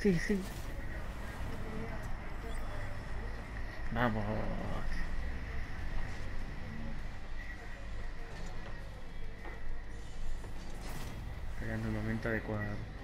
Sí, sí. Vamos. Esperando el momento adecuado.